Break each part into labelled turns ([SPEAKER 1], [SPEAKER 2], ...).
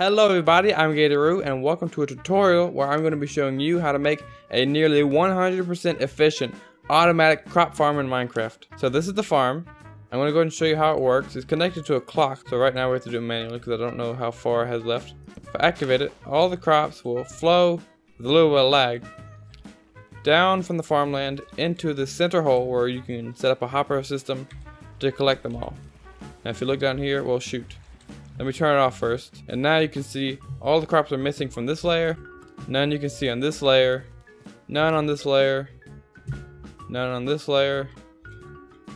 [SPEAKER 1] Hello everybody, I'm Gator-Roo and welcome to a tutorial where I'm going to be showing you how to make a nearly 100% efficient automatic crop farm in Minecraft. So this is the farm. I'm going to go ahead and show you how it works. It's connected to a clock, so right now we have to do it manually because I don't know how far it has left. If I activate it, all the crops will flow with a little bit of lag down from the farmland into the center hole where you can set up a hopper system to collect them all. Now if you look down here, well shoot. Let me turn it off first. And now you can see all the crops are missing from this layer. None you can see on this layer. None on this layer. None on this layer.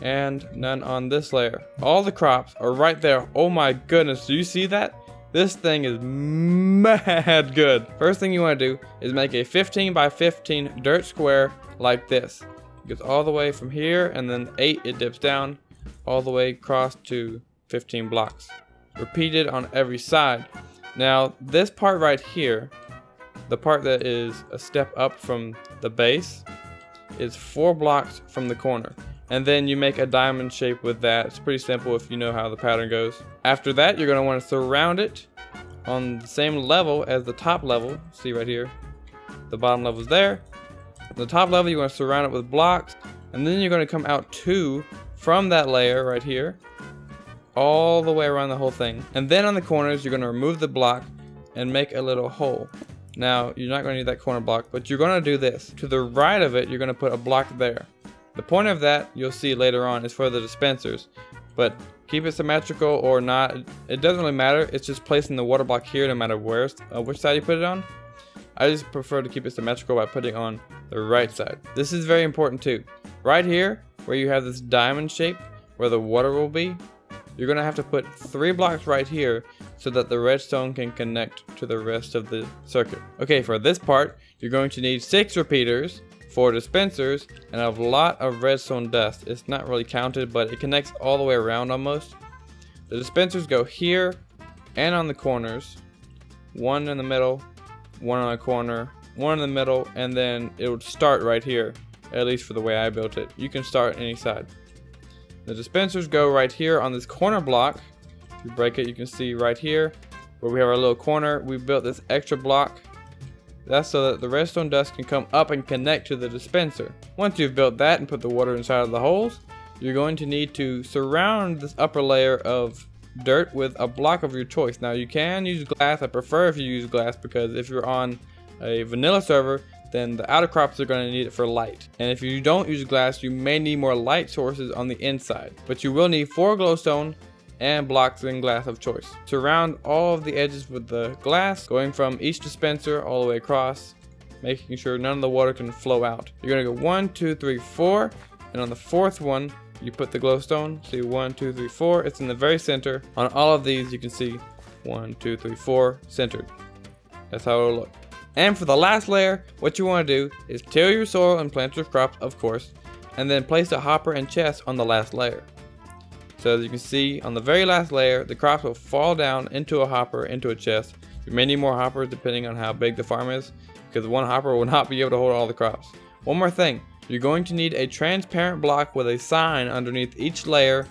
[SPEAKER 1] And none on this layer. All the crops are right there. Oh my goodness, do you see that? This thing is mad good. First thing you want to do is make a 15 by 15 dirt square like this. It goes all the way from here and then 8 it dips down all the way across to 15 blocks repeated on every side. Now, this part right here, the part that is a step up from the base, is four blocks from the corner. And then you make a diamond shape with that. It's pretty simple if you know how the pattern goes. After that, you're going to want to surround it on the same level as the top level. See right here, the bottom level is there. The top level, you're to surround it with blocks. And then you're going to come out two from that layer right here all the way around the whole thing. And then on the corners, you're to remove the block and make a little hole. Now, you're not to need that corner block, but you're to do this. To the right of it, you're to put a block there. The point of that, you'll see later on, is for the dispensers. But keep it symmetrical or not, it doesn't really matter. It's just placing the water block here no matter where, uh, which side you put it on. I just prefer to keep it symmetrical by putting on the right side. This is very important too. Right here, where you have this diamond shape, where the water will be, you're to have to put three blocks right here so that the redstone can connect to the rest of the circuit. Okay, for this part, you're going to need six repeaters, four dispensers, and a lot of redstone dust. It's not really counted, but it connects all the way around almost. The dispensers go here and on the corners. One in the middle, one on a corner, one in the middle, and then it would start right here, at least for the way I built it. You can start any side. The dispensers go right here on this corner block. If you break it, you can see right here where we have our little corner. We built this extra block. That's so that the redstone dust can come up and connect to the dispenser. Once you've built that and put the water inside of the holes, you're going to need to surround this upper layer of dirt with a block of your choice. Now you can use glass. I prefer if you use glass because if you're on a vanilla server, then the outer crops are going to need it for light. And if you don't use glass, you may need more light sources on the inside. But you will need four glowstone and blocks in glass of choice. Surround all of the edges with the glass, going from each dispenser all the way across, making sure none of the water can flow out. You're gonna go one, two, three, four, and on the fourth one, you put the glowstone. See one, two, three, four. It's in the very center. On all of these, you can see one, two, three, four, centered. That's how it'll look. And for the last layer, what you want to do is till your soil and plant your crops, of course, and then place a hopper and chest on the last layer. So as you can see, on the very last layer, the crops will fall down into a hopper, into a chest. You may need more hoppers depending on how big the farm is, because one hopper will not be able to hold all the crops. One more thing, you're going to need a transparent block with a sign underneath each layer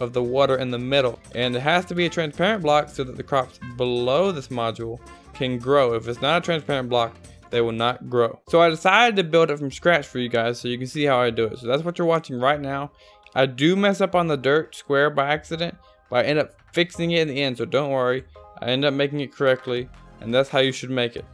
[SPEAKER 1] of the water in the middle. And it has to be a transparent block so that the crops below this module can grow. If it's not a transparent block, they will not grow. So I decided to build it from scratch for you guys so you can see how I do it. So that's what you're watching right now. I do mess up on the dirt square by accident, but I end up fixing it in the end, so don't worry. I end up making it correctly, and that's how you should make it.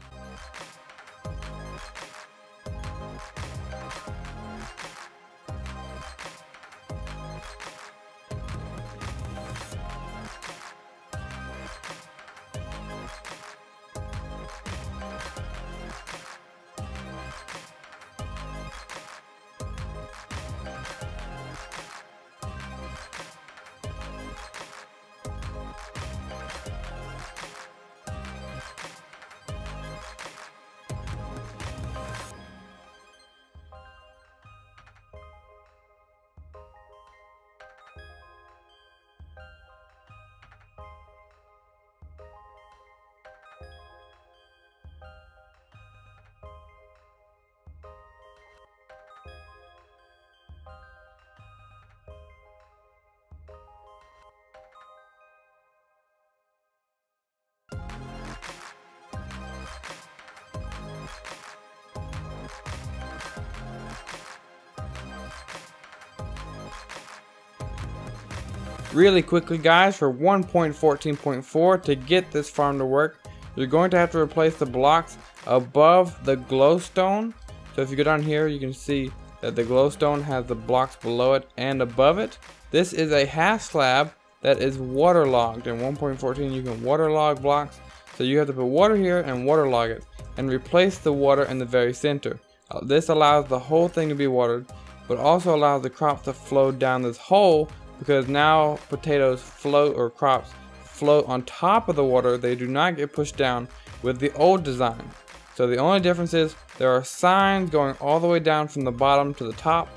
[SPEAKER 1] Really quickly guys, for 1.14.4 to get this farm to work, you're going to have to replace the blocks above the glowstone. So if you go down here, you can see that the glowstone has the blocks below it and above it. This is a half slab that is waterlogged. In 1.14 you can waterlog blocks. So you have to put water here and waterlog it and replace the water in the very center. Uh, this allows the whole thing to be watered but also allows the crops to flow down this hole because now potatoes float or crops float on top of the water. They do not get pushed down with the old design. So the only difference is there are signs going all the way down from the bottom to the top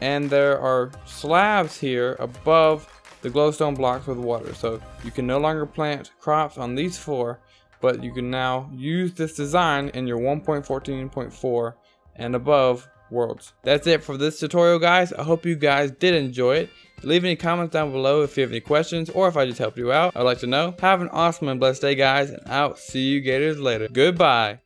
[SPEAKER 1] and there are slabs here above the glowstone blocks with water. So you can no longer plant crops on these four, but you can now use this design in your 1.14.4 and above worlds. That's it for this tutorial guys. I hope you guys did enjoy it. Leave any comments down below if you have any questions or if I just helped you out. I'd like to know. Have an awesome and blessed day guys and I'll see you gators later. Goodbye.